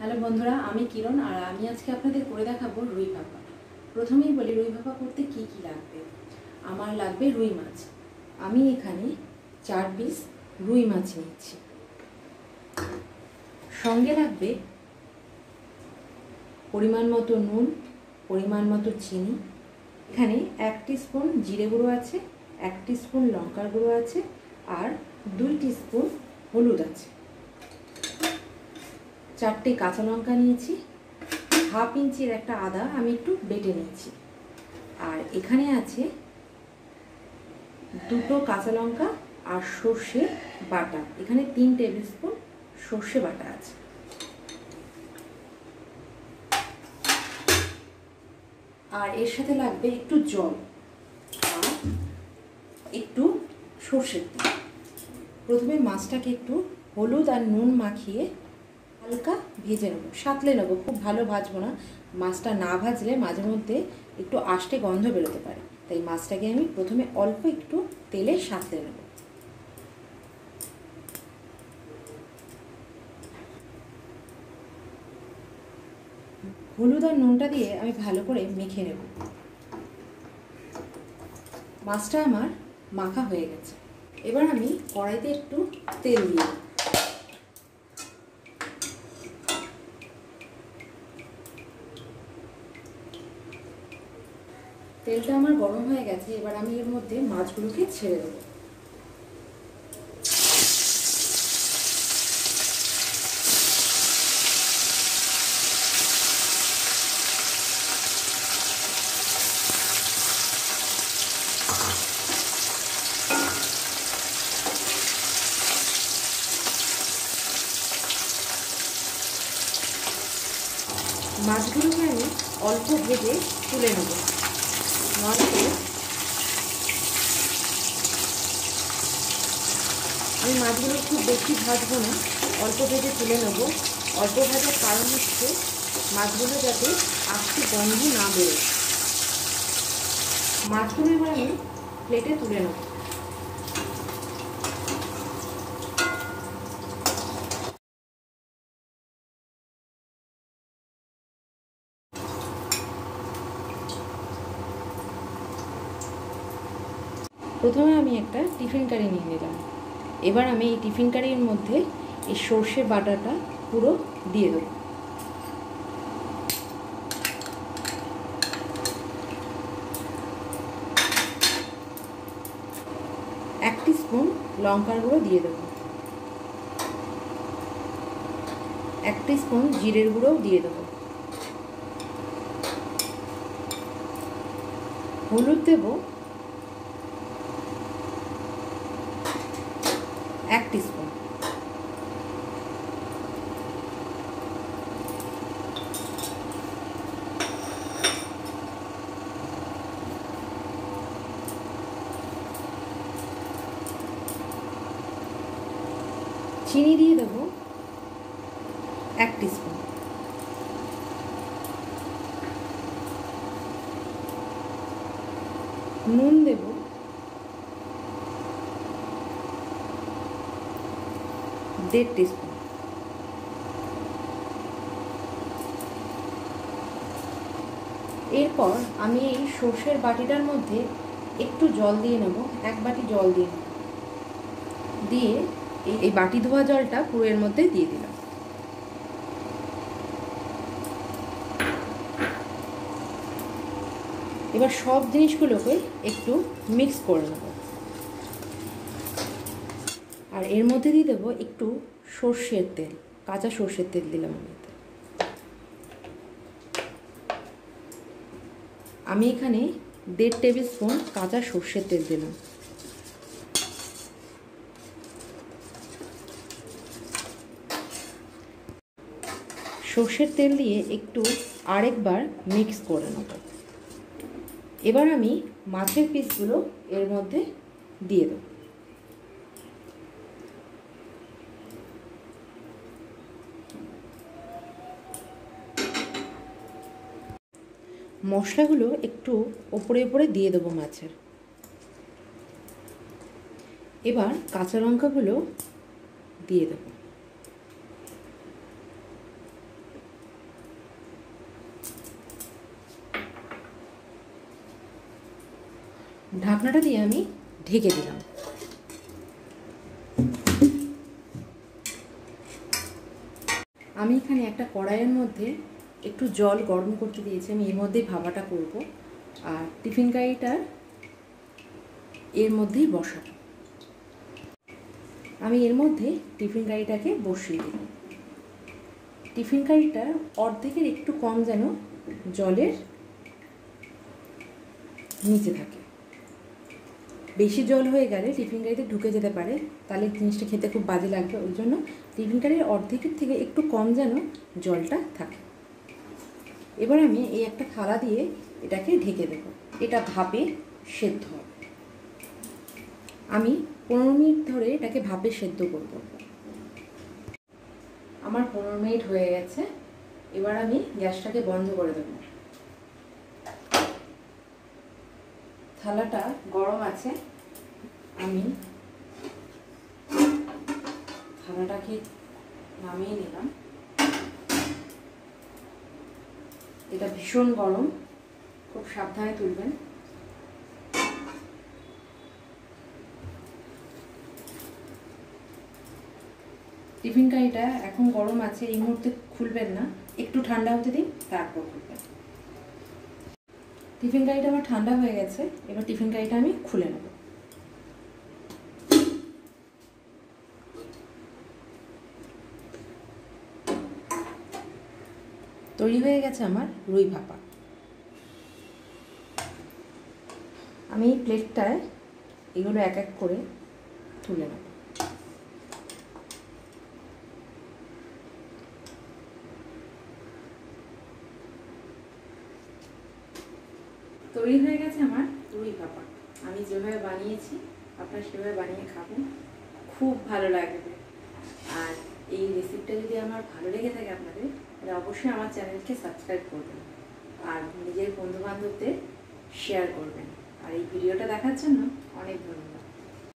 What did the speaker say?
Hello বন্ধুরা, আমি কিরণ আর আমি আজকে আপনাদের করে দেখাবো রুই ভাপা প্রথমেই বলি রুই ভাপা করতে কি কি লাগবে? আমার লাগবে রুই মাছ। আমি এখানে চার পিস রুই মাছ নিচ্ছি সঙ্গে লাগবে পরিমাণ মতো নুন, পরিমাণ মতো চিনি। এখানে এক স্পুন জিরে গুঁড়ো আছে, এক স্পুন লঙ্কার গুঁড়ো আছে আর দুই স্পুন হলুদ আছে। চারটে কাঁচা লঙ্কা নিয়েছি, হাফ ইঞ্চির একটা আদা আমি একটু বেটে নিয়েছি। আর এখানে আছে দুটো কাঁচা লঙ্কা আর সর্ষে বাটা। এখানে তিন টেবিল স্পুন সর্ষে বাটা আছে। আর এর সাথে লাগবে একটু জল আর একটু সর্ষের তেল। প্রথমে মাছটাকে একটু হলুদ আর নুন মাখিয়ে হালকা ভেজে নেব, সাঁতলে নেব, খুব ভালো ভাজবো না। মাছটা না ভাজলে মাঝে মধ্যে একটু আষ্টে গন্ধ বেরোতে পারে। তাই মাছটাকে আমি প্রথমে অল্প একটু তেলে সাঁতলে নেব। হলুদ আর নুনটা দিয়ে আমি ভালো করে মেখে নেব। মাছটা আমার মাখা হয়ে গেছে। এবার আমি কড়াইতে একটু তেল দিয়ে তেলটা আমার গরম হয়ে গেছে, এবার আমি এর মধ্যে মাছগুলোকে ছেড়ে দেবো। মাছগুলোকে আমি অল্প ভেজে তুলে নেব। নয়তো আমি মাছগুলো খুব বেশি ভাজবো না, অল্প ভেজে তুলে নেব। অল্প ভাজার কারণ হচ্ছে মাছগুলো যাতে আস্তে গন্ধ না বেরোয়। মাছগুলো এবার আমি প্লেটে তুলে নেব। প্রথমে আমি একটা টিফিন কারি নিয়ে নিলাম। এবার আমি এই টিফিন কারির মধ্যে এই সর্ষে বাটাটা পুরো দিয়ে দেবো। এক স্পুন লঙ্কার গুঁড়ো দিয়ে দেবো। এক স্পুন জিরের গুঁড়োও দিয়ে দেবো। হলুদ দেবো এক টিস্পুন চিনি দিয়ে দেবো এক টিস্পুন নুন দেবো দেড় টিস্পুন এরপর আমি এই সর্ষের বাটিটার মধ্যে একটু জল দিয়ে নেব, এক বাটি জল দিয়ে নেব। দিয়ে এই বাটি ধোয়া জলটা পুরো এর মধ্যে দিয়ে দিলাম। এবার সব জিনিসগুলোকে একটু মিক্স করে নেব। আর এর মধ্যে দিয়ে দেবো একটু সর্ষের তেল, কাঁচা সর্ষের তেল দিলাম আমি আমি এখানে দেড় টেবিল স্পুন কাঁচা সর্ষের তেল দিলাম। সর্ষের তেল দিয়ে একটু আরেকবার মিক্স করে নেব। এবার আমি মাছের পিসগুলো এর মধ্যে দিয়ে দেবো। মশলাগুলো একটু ওপরে ওপরে দিয়ে দেবো মাছের। এবার কাঁচা লঙ্কাগুলো দিয়ে দেব। ঢাকনাটা দিয়ে আমি ঢেকে দিলাম। আমি এখানে একটা কড়াইয়ের মধ্যে একটু জল গরম করতে দিয়েছি, আমি এর মধ্যেই ভাবাটা করব। আর টিফিন কারিটা এর মধ্যেই বসাবো। আমি এর মধ্যে টিফিন কারিটাকে বসিয়ে দিই টিফিন কারিটা অর্ধেকের একটু কম যেন জলের নিচে থাকে। বেশি জল হয়ে গেলে টিফিন কারিতে ঢুকে যেতে পারে, তাহলে জিনিসটা খেতে খুব বাজে লাগবে। ওই জন্য টিফিন কারির অর্ধেকের থেকে একটু কম যেন জলটা থাকে। এবার আমি এই একটা থালা দিয়ে এটাকে ঢেকে দেব। এটা ভাপে সেদ্ধ হবে। আমি পনেরো মিনিট ধরে এটাকে ভাপে সেদ্ধ করব। আমার পনেরো মিনিট হয়ে গেছে। এবার আমি গ্যাসটাকে বন্ধ করে দেবো। থালাটা গরম আছে। আমি থালাটাকে নামিয়ে নিলাম। এটা ভীষণ গরম। খুব সাবধানে তুলবেন। টিফিন কারিটা এখন গরম আছে, এই মুহূর্তে খুলবেন না। একটু ঠান্ডা হতে দিন, তারপর খুলবেন। টিফিন কারিটা আমার ঠান্ডা হয়ে গেছে, এবার টিফিন কারিটা আমি খুলে নেব। তৈরি হয়ে গেছে আমার রুই ভাপা। আমি এই প্লেটটায় এগুলো এক এক করে তুলে নেব। তৈরি হয়ে গেছে আমার রুই ভাপা। আমি যেভাবে বানিয়েছি, আপনারা সেভাবে বানিয়ে খাবেন। খুব ভালো লাগবে। এই রেসিপিটা যদি আমার ভালো লেগে থাকে আপনাদের, তাহলে অবশ্যই আমার চ্যানেলকে সাবস্ক্রাইব করবেন আর নিজের বন্ধুবান্ধবদের শেয়ার করবেন। আর এই ভিডিওটা দেখার জন্য অনেক ধন্যবাদ।